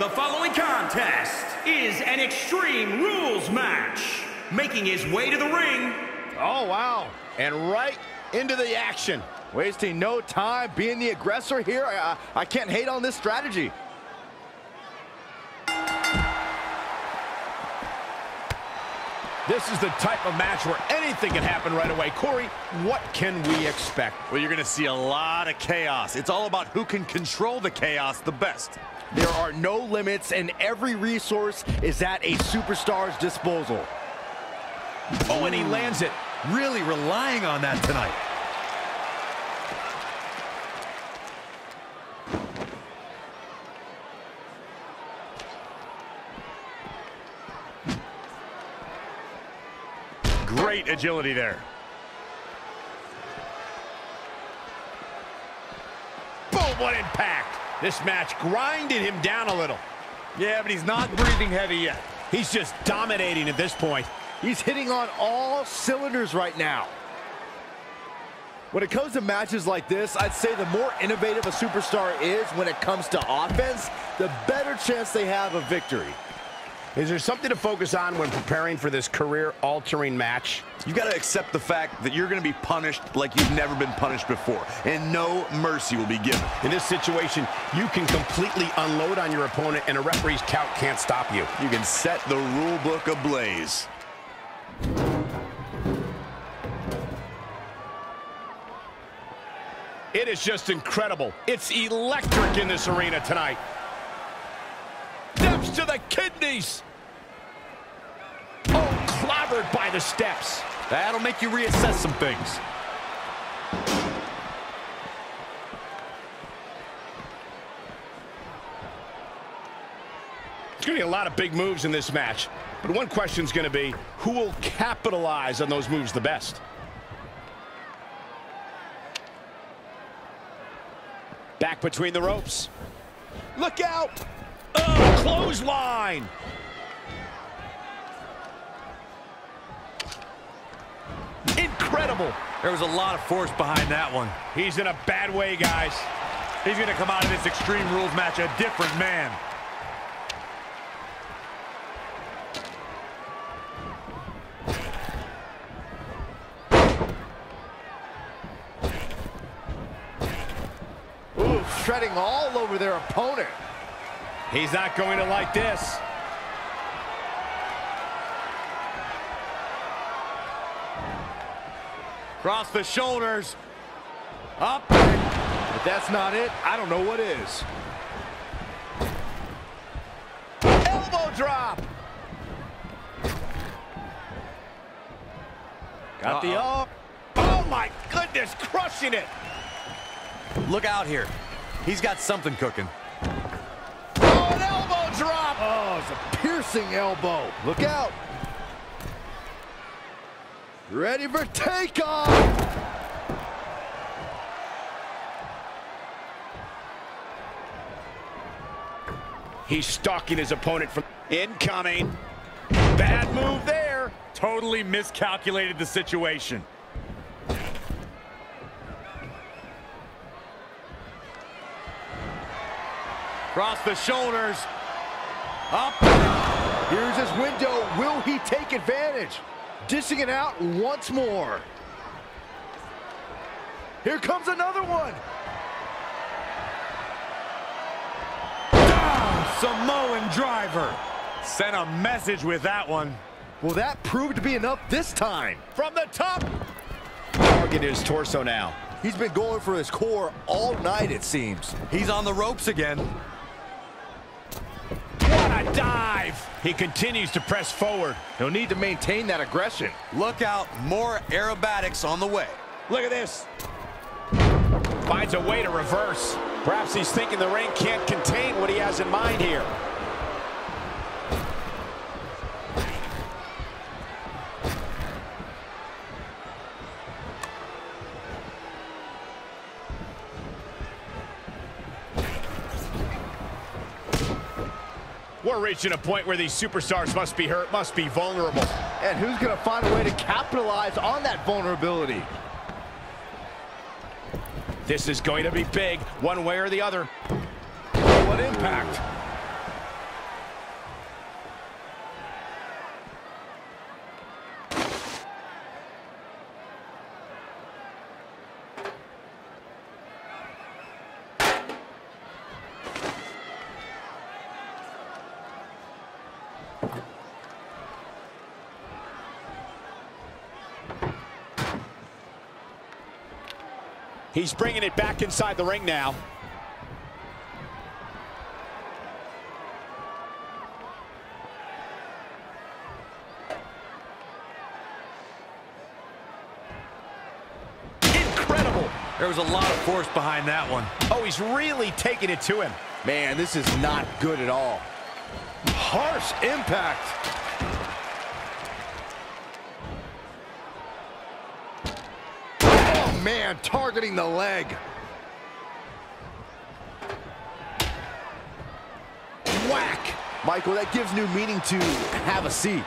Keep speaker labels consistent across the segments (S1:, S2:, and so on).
S1: The following contest is an Extreme Rules match. Making his way to the ring.
S2: Oh, wow. And right into the action.
S3: Wasting no time being the aggressor here. I, I can't hate on this strategy.
S2: This is the type of match where anything can happen right away. Corey, what can we expect?
S4: Well, you're going to see a lot of chaos. It's all about who can control the chaos the best.
S3: There are no limits, and every resource is at a superstar's disposal.
S4: Oh, and he lands it. Really relying on that tonight.
S2: Great agility there. Boom, what impact. This match grinded him down a little.
S4: Yeah, but he's not breathing heavy yet.
S2: He's just dominating at this point.
S3: He's hitting on all cylinders right now. When it comes to matches like this, I'd say the more innovative a superstar is when it comes to offense, the better chance they have of victory.
S2: Is there something to focus on when preparing for this career-altering match?
S4: You've got to accept the fact that you're going to be punished like you've never been punished before, and no mercy will be given.
S2: In this situation, you can completely unload on your opponent, and a referee's count can't stop you.
S4: You can set the rule book ablaze.
S2: It is just incredible. It's electric in this arena tonight. Steps to the kidneys. Oh, clobbered by the steps.
S4: That'll make you reassess some things.
S2: It's going to be a lot of big moves in this match. But one question is going to be, who will capitalize on those moves the best? Back between the ropes. Look out! Clothesline! Incredible!
S4: There was a lot of force behind that one.
S2: He's in a bad way, guys.
S4: He's going to come out of this Extreme Rules match a different man.
S3: Ooh, shredding all over their opponent.
S2: He's not going to like this.
S4: Cross the shoulders. Up.
S3: If that's not it, I don't know what is.
S2: Elbow drop. Got the
S4: Uh-oh.
S2: arm. Oh, my goodness, crushing it.
S4: Look out here. He's got something cooking.
S2: Oh, an elbow drop.
S3: Oh, it's a piercing elbow. Look out. Ready for takeoff.
S2: He's stalking his opponent from incoming. Bad move there.
S4: Totally miscalculated the situation. Cross the shoulders. Up.
S3: Here's his window. Will he take advantage? Dishing it out once more. Here comes another one.
S4: Down, Samoan driver. Sent a message with that one.
S3: Will that prove to be enough this time?
S2: From the top. Target his torso now.
S3: He's been going for his core all night, it seems.
S4: He's on the ropes again.
S2: What a dive. He continues to press forward.
S3: He'll need to maintain that aggression.
S4: Look out, more aerobatics on the way.
S2: Look at this. Finds a way to reverse. Perhaps he's thinking the ring can't contain what he has in mind here. We're reaching a point where these superstars must be hurt, must be vulnerable.
S3: And who's going to find a way to capitalize on that vulnerability?
S2: This is going to be big, one way or the other. What impact. He's bringing it back inside the ring now.
S4: Incredible. There was a lot of force behind that one.
S2: Oh, he's really taking it to him.
S3: Man, this is not good at all. Harsh impact. Man, targeting the leg. Whack. Michael, that gives new meaning to have a seat.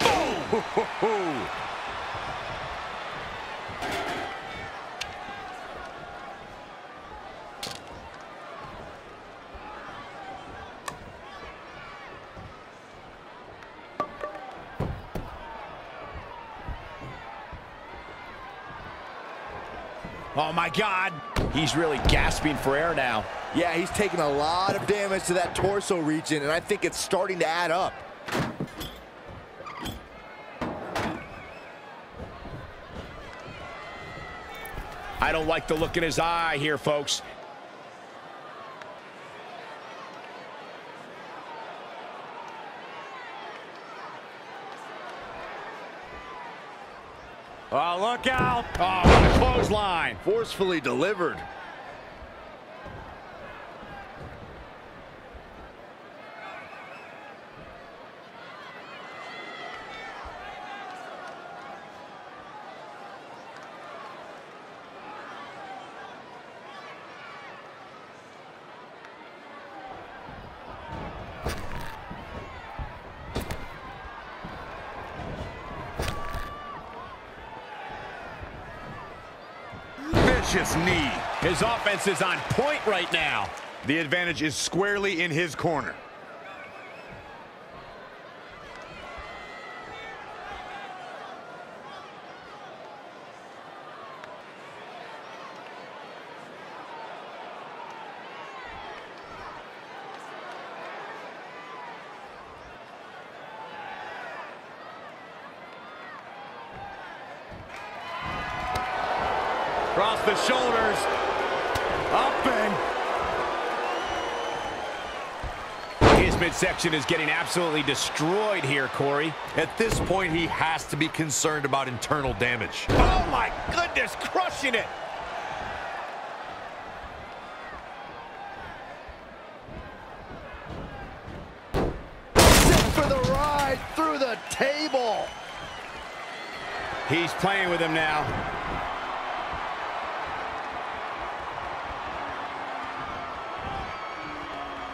S3: Oh.
S2: Oh, my God. He's really gasping for air now.
S3: Yeah, he's taking a lot of damage to that torso region, and I think it's starting to add up.
S2: I don't like the look in his eye here, folks. Oh, look out. Oh,
S3: Forcefully delivered.
S4: Vicious knee.
S2: His offense is on point right now.
S4: The advantage is squarely in his corner. Across the shoulders. Up and
S2: His midsection is getting absolutely destroyed here, Corey.
S4: At this point, he has to be concerned about internal damage.
S2: Oh, my goodness, crushing it.
S3: For the ride through the table.
S2: He's playing with him now.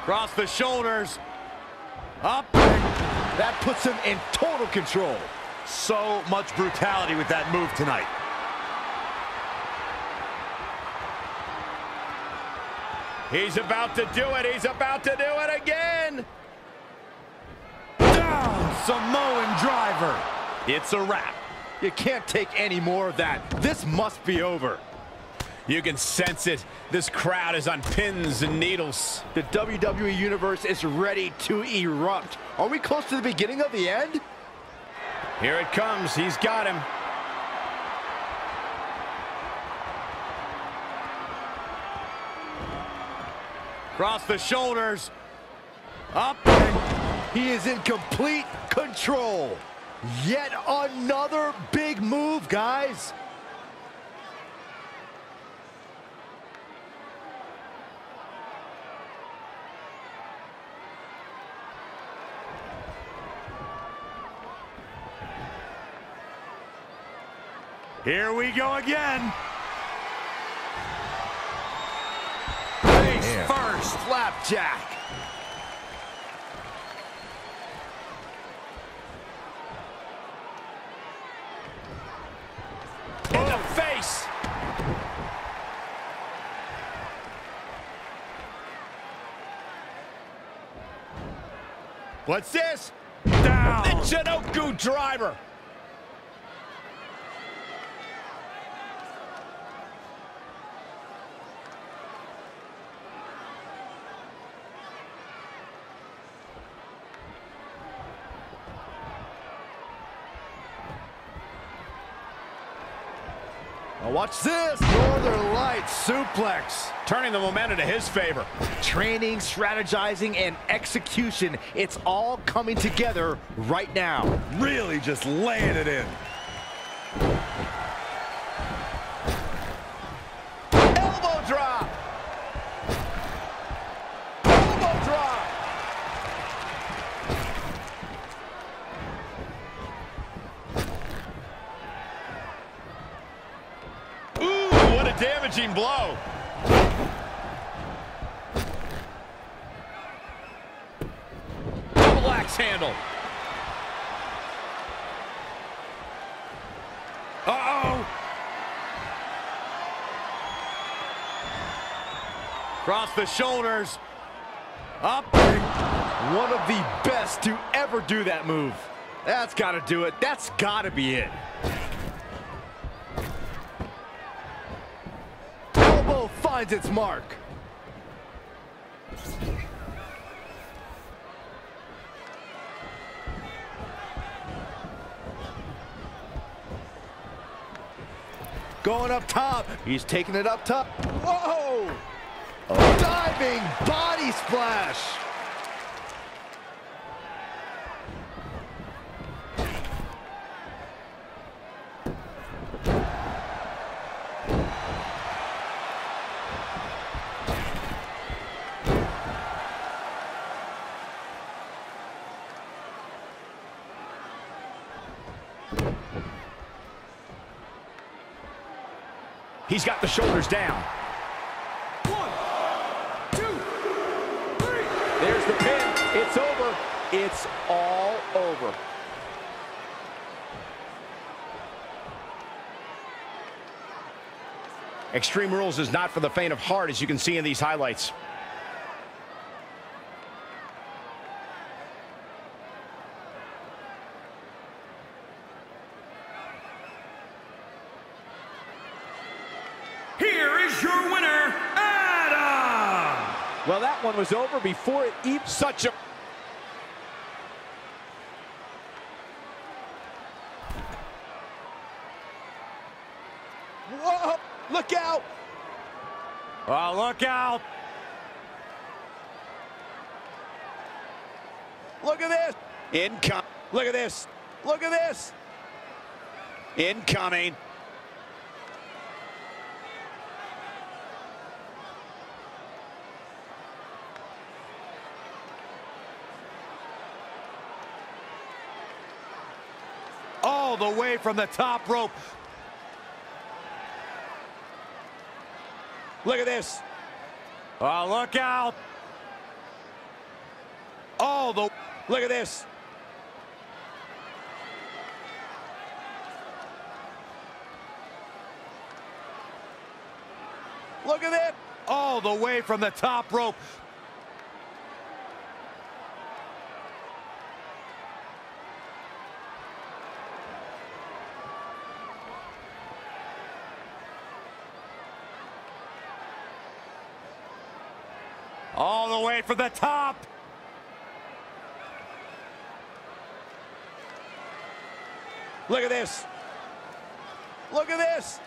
S4: Across the shoulders. Up.
S3: That puts him in total control.
S4: So much brutality with that move tonight.
S2: He's about to do it. He's about to do it again.
S3: Down, Samoan driver.
S4: It's a wrap.
S3: You can't take any more of that. This must be over.
S2: You can sense it. This crowd is on pins and needles.
S3: The WWE Universe is ready to erupt. Are we close to the beginning of the end?
S2: Here it comes. He's got him.
S4: Across the shoulders. Up.
S3: He is in complete control. Yet another big move, guys.
S4: Here we go again.
S3: Face first, flapjack.
S2: In the face.
S4: What's this?
S2: Down. The Chinoku driver.
S3: Watch this. Northern Lights suplex.
S2: Turning the momentum to his favor.
S3: Training, strategizing, and execution. It's all coming together right now.
S4: Really just laying it in.
S2: Handle. Uh-oh.
S3: Cross the shoulders. Up. One of the best to ever do that move. That's got to do it. That's got to be it. Elbow finds its mark. Going up top. He's taking it up top. Whoa! A diving body splash.
S2: He's got the shoulders down. One, two, three. There's the pin. It's over. It's all over. Extreme Rules is not for the faint of heart, as you can see in these highlights.
S1: Here is your winner, Adam!
S2: Well, that one was over before it even such a Whoa! Look out!
S3: Oh, look out.
S2: Look at this! Income. Look at this! Look at this! Incoming.
S3: All the way from the top rope.
S2: Look at this.
S3: Oh, look out.
S2: All the Look at this. Look at it.
S3: All the way from the top rope. All the way from the top.
S2: Look at this. Look at this.